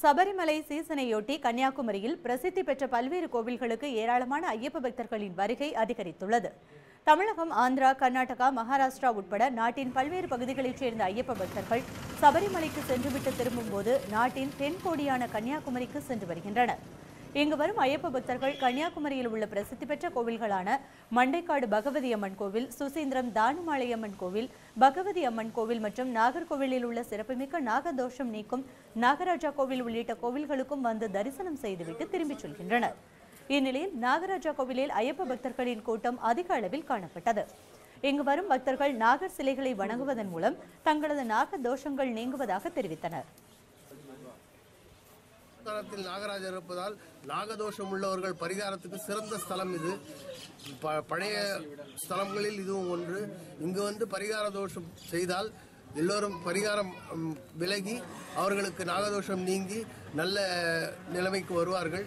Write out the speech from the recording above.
சபரிமலை சீசனையொட்டி கன்னியாகுமரியில் பிரசித்தி பெற்ற பல்வேறு கோவில்களுக்கு ஏராளமான ஐயப்ப பக்தர்களின் வருகை அதிகரித்துள்ளது. தமிழகம் ஆந்திரா கர்நாடகா மகாராஷ்டிரா உட்பட நாட்டின் பல்வேறு பகுதிகளைச் சேர்ந்த ஐயப்ப பக்தர்கள் சபரிமலைக்கு சென்றுவிட்டு திரும்பும்போது நாட்டின் தென்கோடியான கன்னியாகுமரிக்கு சென்று வருகின்றனர். இங்கு வரும் ஐயப்ப பக்தர்கள் கன்னியாகுமரியில் உள்ள பிரசித்தி பெற்ற கோவில்களான மண்டைக்காடு பகவதி அம்மன் கோவில் சுசீந்திரம் தானுமாலை அம்மன் கோவில் பகவதி அம்மன் கோவில் மற்றும் நாகர்கோவிலில் உள்ள சிறப்புமிக்க நாகதோஷம் நீக்கும் நாகராஜா கோவில் உள்ளிட்ட கோவில்களுக்கும் வந்து தரிசனம் செய்துவிட்டு திரும்பிச் செல்கின்றனர். இந்நிலையில் நாகராஜா கோவிலில் ஐயப்ப பக்தர்களின் கூட்டம் அதிக அளவில் காணப்பட்டது. இங்கு வரும் பக்தர்கள் நாகர் சிலைகளை வணங்குவதன் மூலம் தங்களது நாக தோஷங்கள் நீங்குவதாக தெரிவித்தனர். தலத்தில் நாகராஜர் இருப்பதால் நாகதோஷம் உள்ளவர்கள் பரிகாரத்துக்கு சிறந்த ஸ்தலம் இது. ப- பழைய ஸ்தலங்களில் இதுவும் ஒன்று. இங்கு வந்து பரிகார தோஷம் செய்தால் எல்லோரும் பரிகாரம் விலகி அவர்களுக்கு நாகதோஷம் நீங்கி நல்ல நிலைமைக்கு வருவார்கள்.